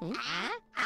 Huh?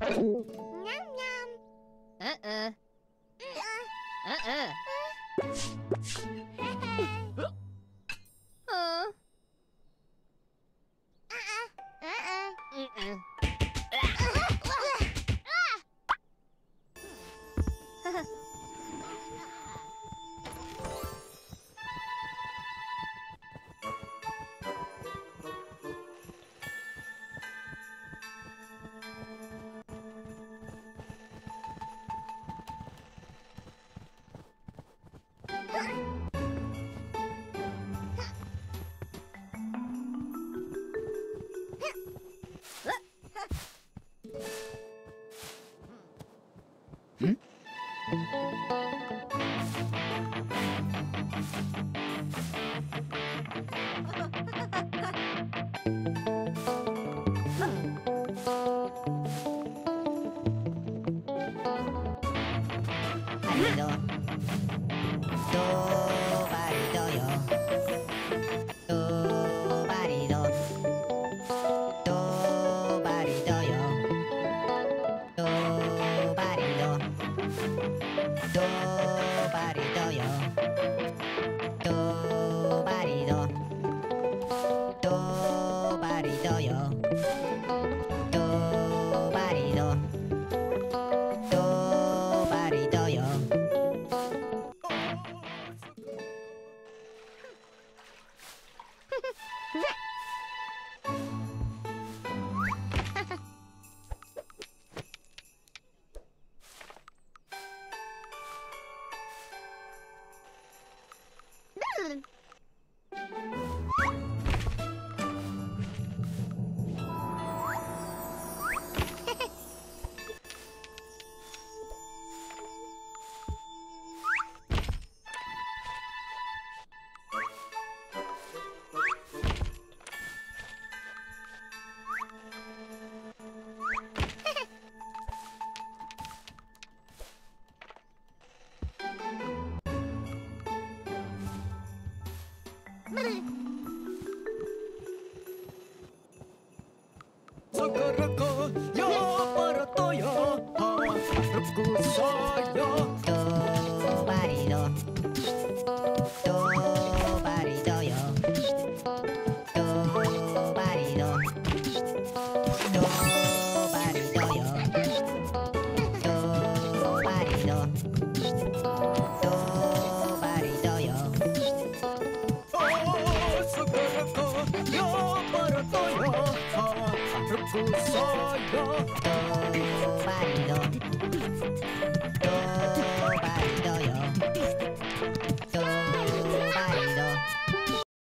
Yum yum. Uh-uh. Uh-uh. uh-uh. uh-uh. 嗯。Bye. socorro yo para toyo, rupku. fructu soy yo. Tobando. Tobando yo.